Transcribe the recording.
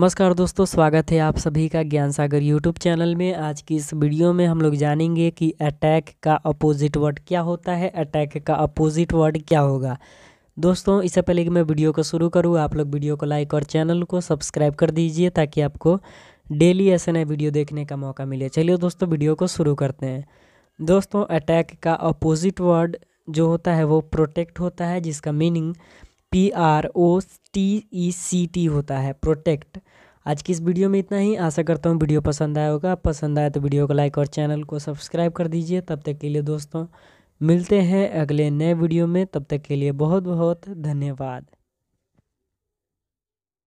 नमस्कार दोस्तों, स्वागत है आप सभी का ज्ञान सागर यूट्यूब चैनल में। आज की इस वीडियो में हम लोग जानेंगे कि अटैक का अपोजिट वर्ड क्या होता है अटैक का अपोजिट वर्ड क्या होगा। दोस्तों, इससे पहले कि मैं वीडियो को शुरू करूँ, आप लोग वीडियो को लाइक और चैनल को सब्सक्राइब कर दीजिए ताकि आपको डेली ऐसे नए वीडियो देखने का मौका मिले। चलिए दोस्तों, वीडियो को शुरू करते हैं। दोस्तों अटैक का अपोजिट वर्ड जो होता है वो प्रोटेक्ट होता है, जिसका meaning P R O T E C T होता है प्रोटेक्ट आज की इस वीडियो में इतना ही। आशा करता हूँ वीडियो पसंद आया होगा। पसंद आया तो वीडियो को लाइक और चैनल को सब्सक्राइब कर दीजिए। तब तक के लिए दोस्तों, मिलते हैं अगले नए वीडियो में। तब तक के लिए बहुत बहुत धन्यवाद।